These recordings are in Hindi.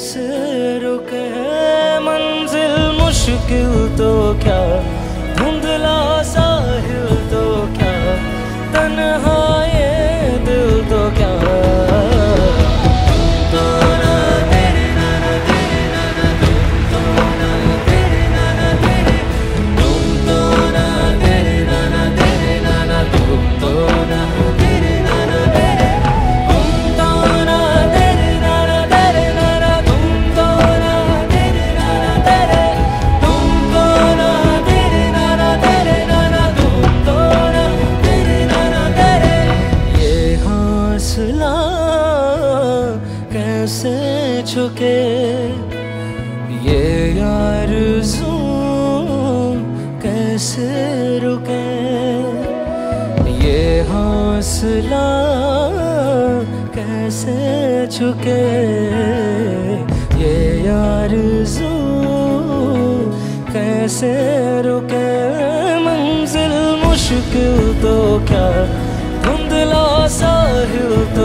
कैसे रुके मंजिल मुश्किल तो क्या? कैसे झुके ये आरज़ू कैसे रुके? ये हौसला कैसे झुके ये आरज़ू कैसे रुके? मंजिल मुश्किल तो क्या? धुंधला साहिल तो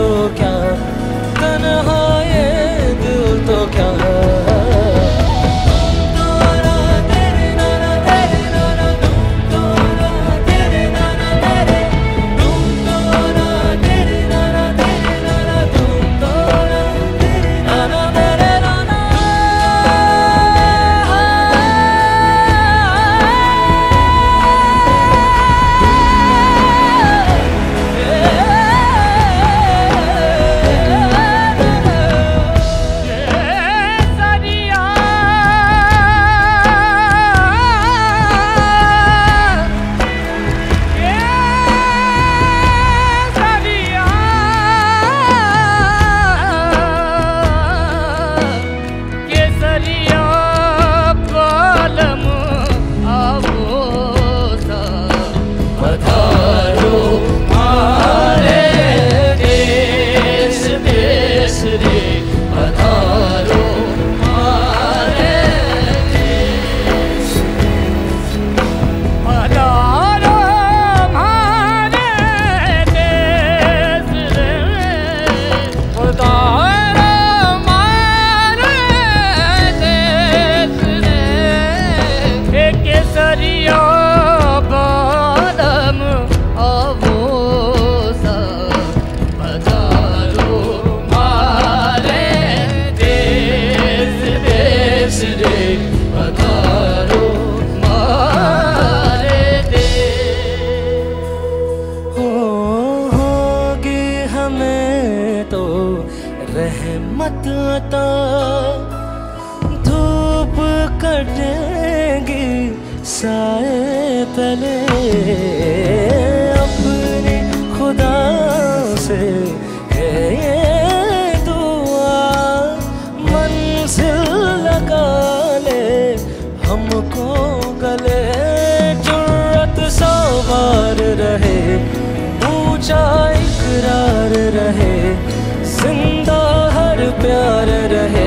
रहमत अता। धूप कटेगी साए तले अपने खुदा से है दुआ। मंजिल लगा ले हमको गले। जुर्रत सवार रहे ऊँचा इकरार रहे। हर प्यार रहे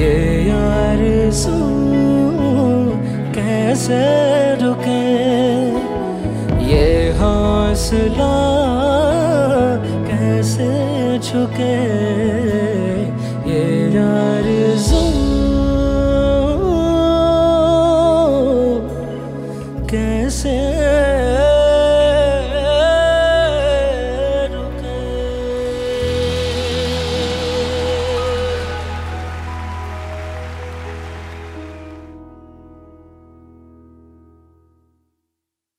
ये यार कैसे रुके? ये हौसला कैसे झुके ये यार